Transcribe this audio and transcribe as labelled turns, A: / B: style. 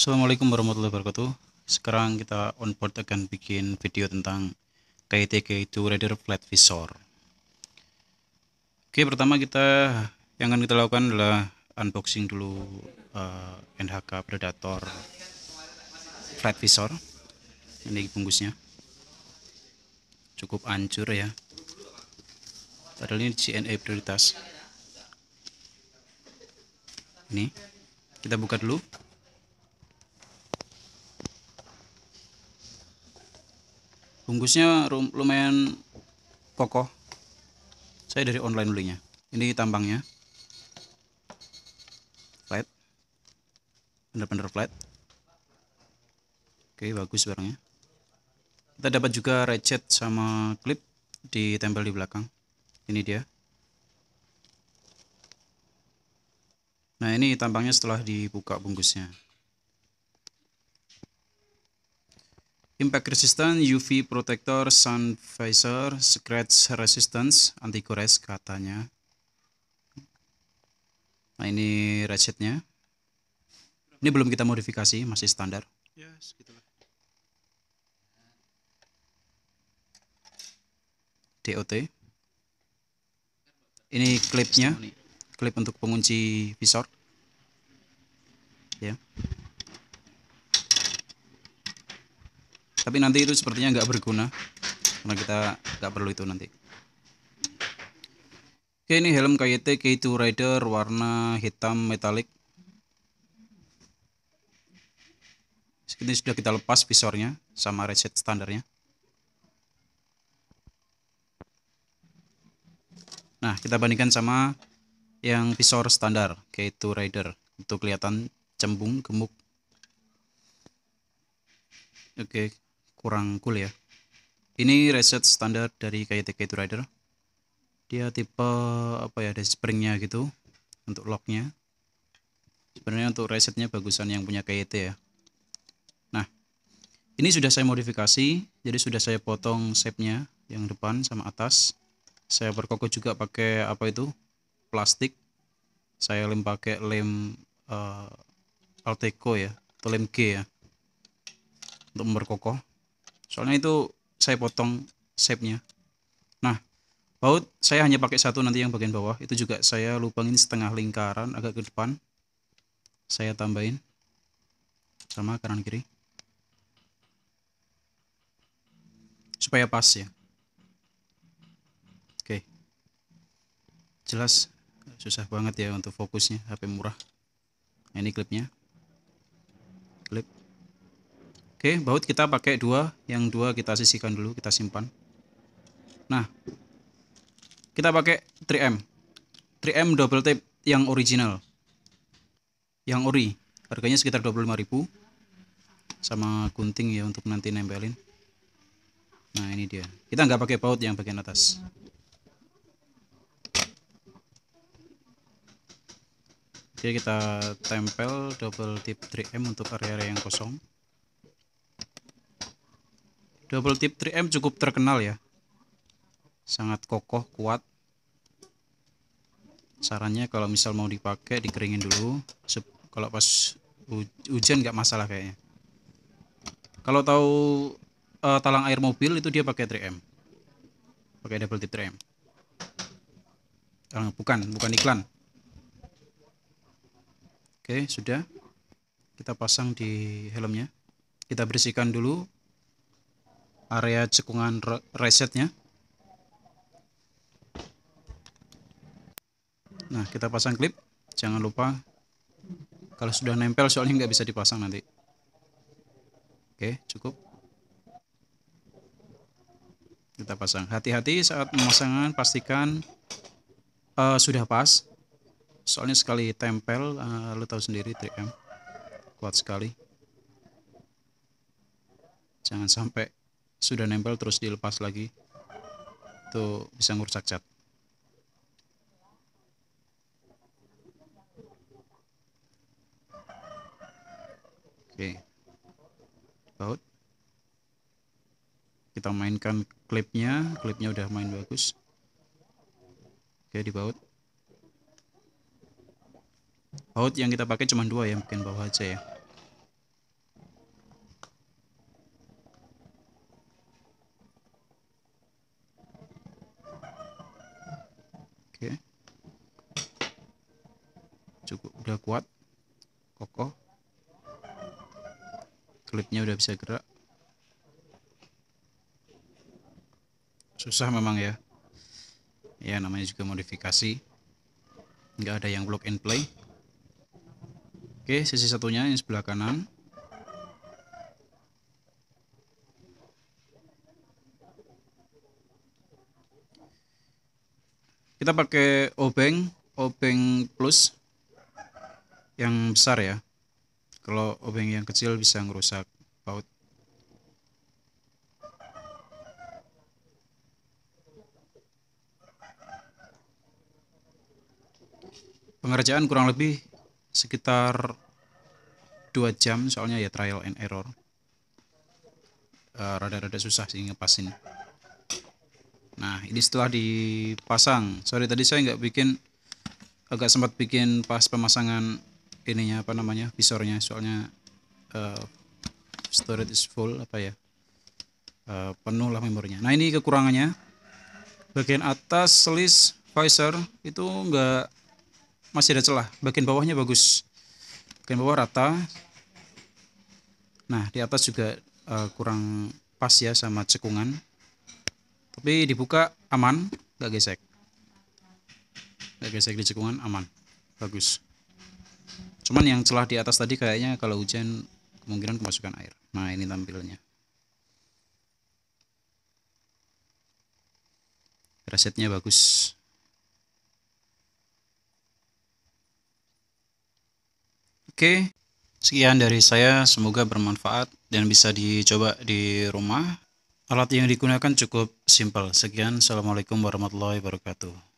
A: Assalamualaikum warahmatullahi wabarakatuh. Sekarang kita on board akan bikin video tentang KITK itu Radar Flat Visor. Oke, pertama kita yang akan kita lakukan adalah unboxing dulu uh, eh, NHK Predator Flat Visor. Ini bungkusnya. Cukup hancur ya. Padahal ini CNA prioritas. Ini kita buka dulu bungkusnya lumayan kokoh. Saya dari online belinya. Ini tambangnya. Flat. Bener-bener flat. Oke bagus barangnya. Kita dapat juga ratchet sama clip ditempel di belakang. Ini dia. Nah ini tampangnya setelah dibuka bungkusnya Impact resistant, UV protector, sun visor, scratch resistance, anti gores katanya. Nah ini ratchetnya. Ini belum kita modifikasi, masih standar. Ya, segitulah. DOT. Ini klipnya, klip untuk pengunci visor. Ya. Tapi nanti itu sepertinya nggak berguna karena kita nggak perlu itu nanti. Oke ini helm KYT K2 Rider warna hitam metalik. Ini sudah kita lepas visornya sama reset standarnya. Nah kita bandingkan sama yang visor standar K2 Rider. Untuk kelihatan cembung gemuk. Oke kurang cool ya. Ini reset standar dari KTK itu Rider. Dia tipe apa ya ada springnya gitu untuk locknya. Sebenarnya untuk resetnya bagusan yang punya KT ya. Nah ini sudah saya modifikasi jadi sudah saya potong shape-nya yang depan sama atas. Saya berkokoh juga pakai apa itu plastik. Saya lem pakai lem uh, Alteco ya atau lem G ya untuk memperkokoh soalnya itu saya potong shape-nya. Nah baut saya hanya pakai satu nanti yang bagian bawah. Itu juga saya lubangin setengah lingkaran agak ke depan. Saya tambahin sama kanan kiri. Supaya pas ya. Oke. Jelas susah banget ya untuk fokusnya HP murah. Nah, ini klipnya klip Oke, baut kita pakai dua, yang dua kita sisihkan dulu, kita simpan. Nah, kita pakai 3M. 3M double tape yang original. Yang ori, harganya sekitar 25.000. Sama gunting ya untuk nanti nempelin. Nah, ini dia. Kita nggak pakai baut yang bagian atas. Oke, kita tempel double tip 3M untuk area-area yang kosong double tip 3M cukup terkenal ya. Sangat kokoh kuat. Sarannya kalau misal mau dipakai dikeringin dulu. Kalau pas hujan nggak masalah kayaknya. Kalau tahu uh, talang air mobil itu dia pakai 3M pakai double tip 3M uh, bukan bukan iklan. Oke sudah. Kita pasang di helmnya. Kita bersihkan dulu area cekungan resetnya. Nah kita pasang klip jangan lupa kalau sudah nempel soalnya nggak bisa dipasang nanti. Oke cukup. Kita pasang. Hati-hati saat pemasangan pastikan uh, sudah pas. Soalnya sekali tempel uh, lo tahu sendiri 3M. Kuat sekali. Jangan sampai sudah nempel terus dilepas lagi itu bisa ngurusak cat. Oke. Baut. Kita mainkan klipnya klipnya udah main bagus. Oke di baut. Baut yang kita pakai cuma dua ya mungkin bawah aja ya udah kuat kokoh. Klipnya udah bisa gerak. Susah memang ya. Ya namanya juga modifikasi. Nggak ada yang block and play. Oke sisi satunya yang sebelah kanan. Kita pakai obeng obeng plus yang besar ya. Kalau obeng yang kecil bisa ngerusak baut pengerjaan kurang lebih sekitar dua jam soalnya ya trial and error. Eh, rada-rada uh, susah sih ngepasin. Nah ini setelah dipasang. Sorry tadi saya nggak bikin agak sempat bikin pas pemasangan ininya apa namanya visornya. Soalnya uh, storage is full apa ya uh, penuh lah memorinya. Nah ini kekurangannya. Bagian atas selis visor itu enggak masih ada celah. Bagian bawahnya bagus. Bagian bawah rata. Nah di atas juga uh, kurang pas ya sama cekungan. Tapi dibuka aman. Nggak gesek. Nggak gesek di cekungan aman. Bagus cuman yang celah di atas tadi kayaknya kalau hujan kemungkinan kemasukan air nah ini tampilnya resetnya bagus Oke, sekian dari saya. Semoga bermanfaat dan bisa dicoba di rumah. Alat yang digunakan cukup simpel. Sekian, Assalamualaikum warahmatullahi wabarakatuh.